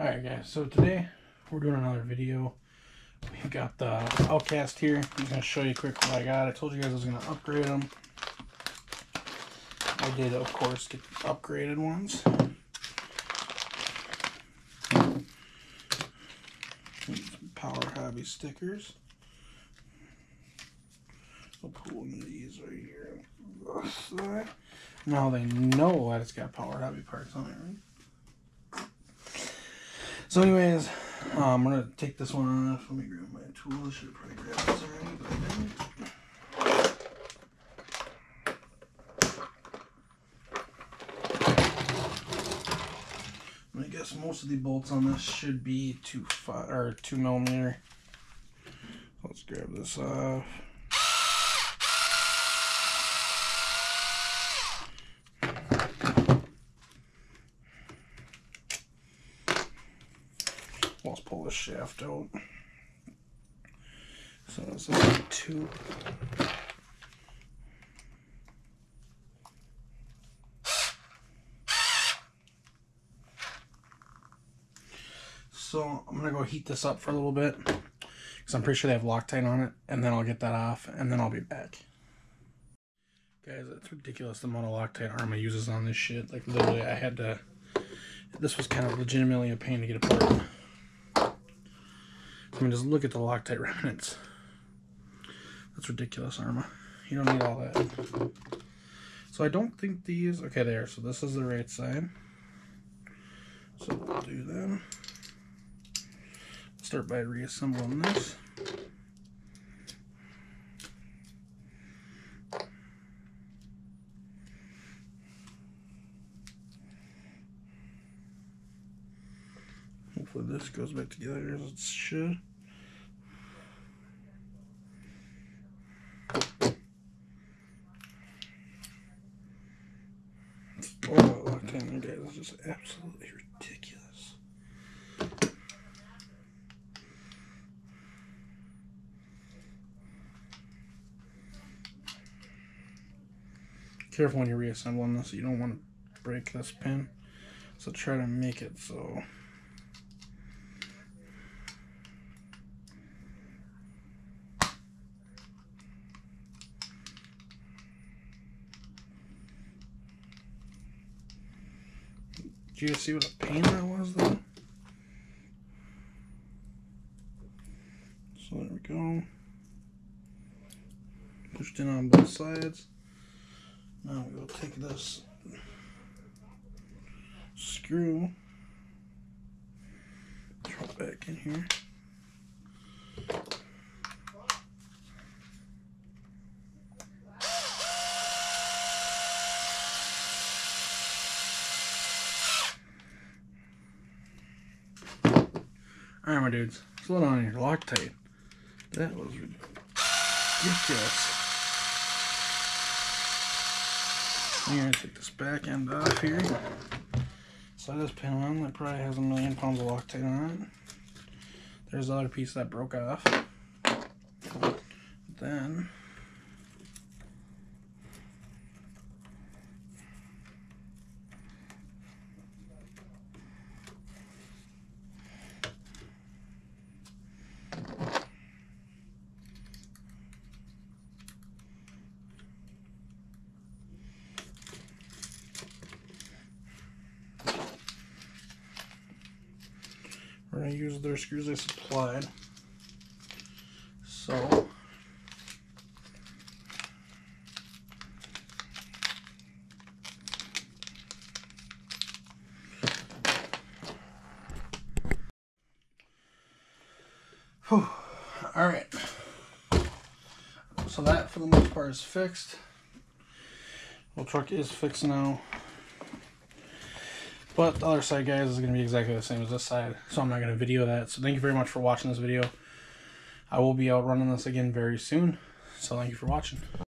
Alright guys, so today we're doing another video. We've got the Outcast here. I'm going to show you quick what I got. I told you guys I was going to upgrade them. I did, of course, get upgraded ones. Power Hobby stickers. I'll put one of these right here. Now they know that it's got Power Hobby parts on it, right? So anyways, uh, I'm gonna take this one off. Let me grab my tools. Should have probably grabbed this already, but I didn't. I guess most of the bolts on this should be two five or two millimeter. Let's grab this off. Let's pull this shaft out. So two. So I'm gonna go heat this up for a little bit because I'm pretty sure they have Loctite on it, and then I'll get that off, and then I'll be back. Guys, it's ridiculous the amount of Loctite Arrma uses on this shit. Like literally, I had to. This was kind of legitimately a pain to get apart. I mean, just look at the Loctite remnants. That's ridiculous, Arrma. You don't need all that. So I don't think these... Okay, there. So this is the right side. So we'll do them. Start by reassembling this. Hopefully this goes back together as it should. Locked in, guys. Just absolutely ridiculous. Careful when you're reassembling this. You don't want to break this pin. So try to make it so Do you see what a pain that was though? So there we go. Pushed in on both sides. Now we'll take this screw, throw it back in here. Alright, my dudes. Slow down here. Loctite. That was ridiculous. I'm to take this back end off here. Slide this pin on. That probably has a million pounds of Loctite on it. There's the other piece that broke off. Then... use their screws they supplied. So, Whew. All right. So that, for the most part, is fixed. Well, truck is fixed now. But the other side, guys, is going to be exactly the same as this side. So I'm not going to video that. So thank you very much for watching this video. I will be out running this again very soon. So thank you for watching.